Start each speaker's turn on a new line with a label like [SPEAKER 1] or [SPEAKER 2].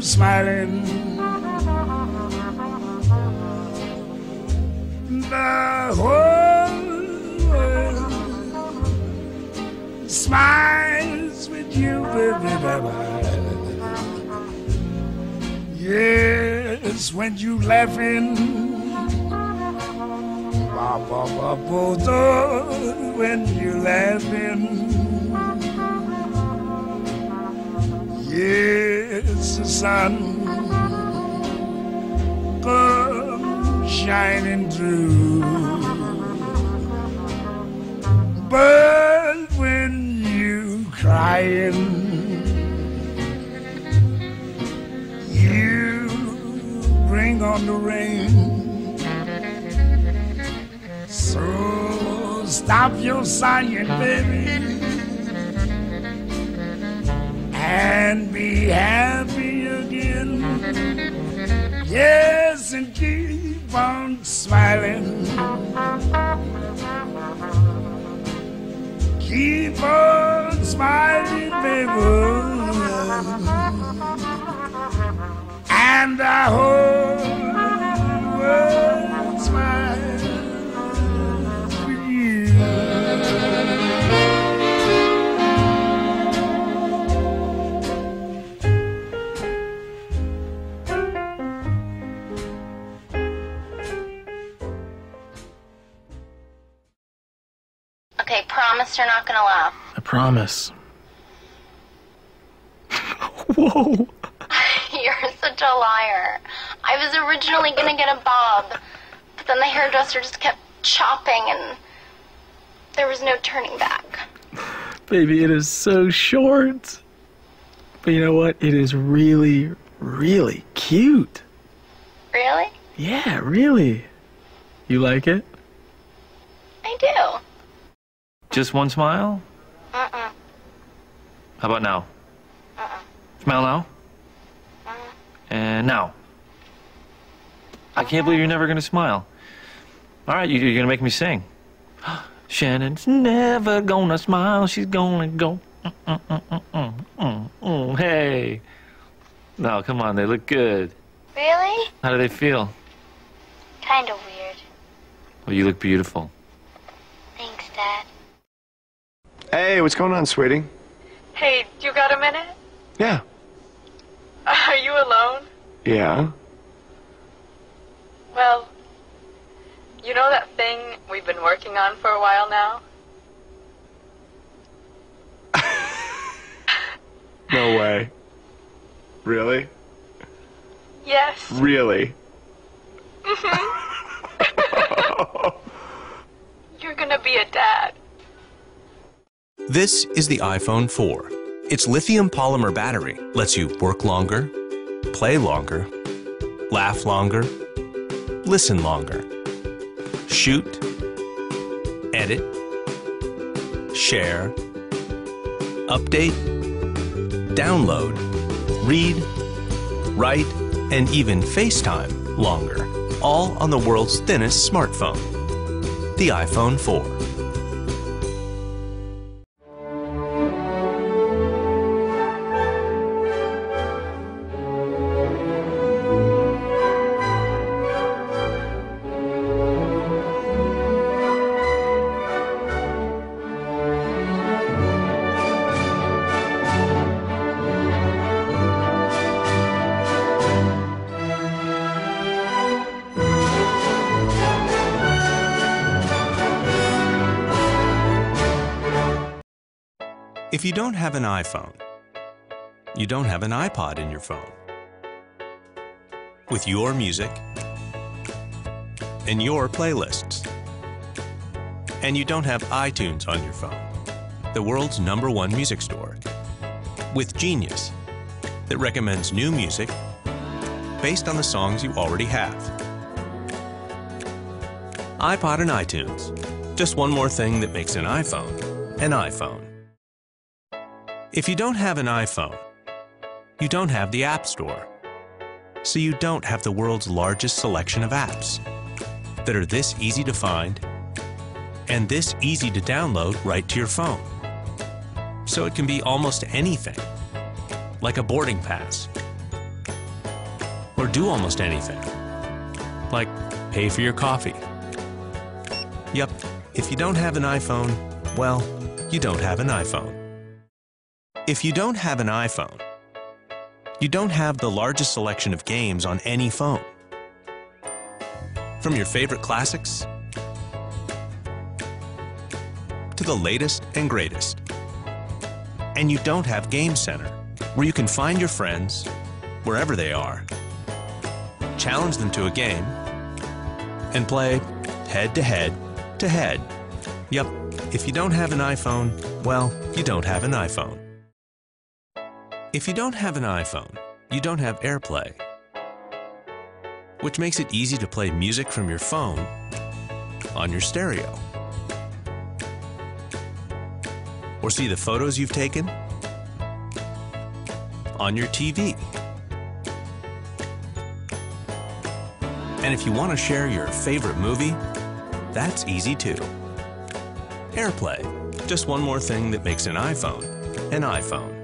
[SPEAKER 1] smiling. The whole world smiles with you, baby. baby. Yes, when you laughing. Ba, ba, ba, when you laughing. Yes, the sun comes shining through. But when you crying, you bring on the rain. So stop your sighing, baby and be happy again. Yes, and keep on smiling. Keep on smiling, baby. And I hope
[SPEAKER 2] promise you're not gonna laugh.
[SPEAKER 3] I promise. Whoa.
[SPEAKER 2] You're such a liar. I was originally gonna get a bob, but then the hairdresser just kept chopping and there was no turning back.
[SPEAKER 3] Baby, it is so short. But you know what? It is really, really cute.
[SPEAKER 2] Really?
[SPEAKER 3] Yeah, really. You like it?
[SPEAKER 2] I do.
[SPEAKER 4] Just one smile?
[SPEAKER 2] Uh-uh.
[SPEAKER 4] How about now?
[SPEAKER 2] Uh-uh.
[SPEAKER 4] Smile now? Uh-uh. And now. I can't believe you're never going to smile. All right, you- you're going to make me sing. Shannon's never gonna smile. She's gonna go. Mm, mm, mm. Hey. No, come on. They look good.
[SPEAKER 2] Really?
[SPEAKER 4] How do they feel?
[SPEAKER 2] Kinda weird.
[SPEAKER 4] Well, you look beautiful.
[SPEAKER 2] Thanks, Dad.
[SPEAKER 5] Hey, what's going on, sweetie?
[SPEAKER 6] Hey, you got a minute?
[SPEAKER 5] Yeah.
[SPEAKER 6] Are you alone?
[SPEAKER 5] Yeah.
[SPEAKER 6] Well, you know that thing we've been working on for a while now?
[SPEAKER 5] No way. Really?
[SPEAKER 6] Yes.
[SPEAKER 5] Really? Mhm.
[SPEAKER 6] You're gonna be a dad.
[SPEAKER 7] This is the iPhone 4. Its lithium polymer battery lets you work longer, play longer, laugh longer, listen longer, shoot, edit, share, update, download, read, write, and even FaceTime longer, all on the world's thinnest smartphone, the iPhone 4. If you don't have an iPhone, you don't have an iPod in your phone. With your music and your playlists. And you don't have iTunes on your phone, the world's number one music store. With Genius, that recommends new music based on the songs you already have. iPod and iTunes, just one more thing that makes an iPhone an iPhone. If you don't have an iPhone, you don't have the App Store. So you don't have the world's largest selection of apps that are this easy to find and this easy to download right to your phone. So it can be almost anything, like a boarding pass, or do almost anything. Like pay for your coffee. Yep, if you don't have an iPhone, well, you don't have an iPhone. If you don't have an iPhone, you don't have the largest selection of games on any phone. From your favorite classics to the latest and greatest. And you don't have Game Center, where you can find your friends, wherever they are, challenge them to a game, and play head to head to head. Yep, if you don't have an iPhone, well, you don't have an iPhone. If you don't have an iPhone, you don't have AirPlay, which makes it easy to play music from your phone on your stereo. Or see the photos you've taken on your TV. And if you want to share your favorite movie, that's easy too. AirPlay, just one more thing that makes an iPhone an iPhone.